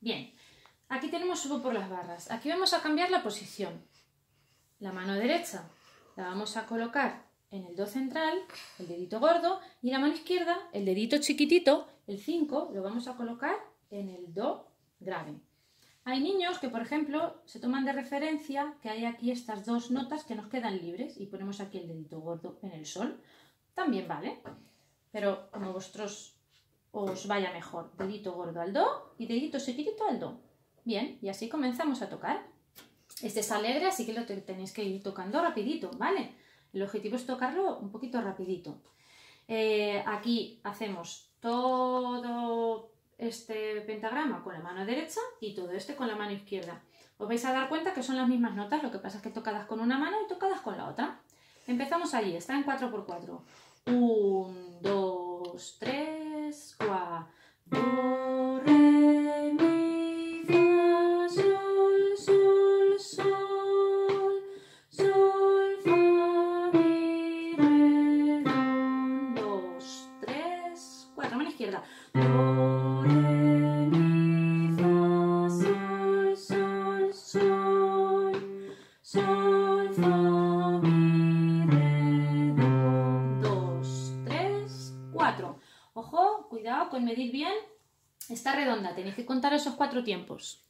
Bien, aquí tenemos subo por las barras. Aquí vamos a cambiar la posición. La mano derecha la vamos a colocar en el do central, el dedito gordo, y la mano izquierda, el dedito chiquitito, el 5, lo vamos a colocar en el do grave. Hay niños que, por ejemplo, se toman de referencia que hay aquí estas dos notas que nos quedan libres y ponemos aquí el dedito gordo en el sol. También vale, pero como vosotros os vaya mejor. Dedito gordo al do y dedito chiquitito al do. Bien, y así comenzamos a tocar. Este es alegre, así que lo tenéis que ir tocando rapidito, ¿vale? El objetivo es tocarlo un poquito rapidito. Eh, aquí hacemos todo este pentagrama con la mano derecha y todo este con la mano izquierda. Os vais a dar cuenta que son las mismas notas, lo que pasa es que tocadas con una mano y tocadas con la otra. Empezamos allí, está en 4x4. 1, 2, 3, 3, 4. Mano izquierda. Do, re, mi, fa, sol, sol, sol, sol, fa, mi, re, do, 2, 3, 4. Ojo, cuidado con medir bien. Está redonda, tenéis que contar esos cuatro tiempos.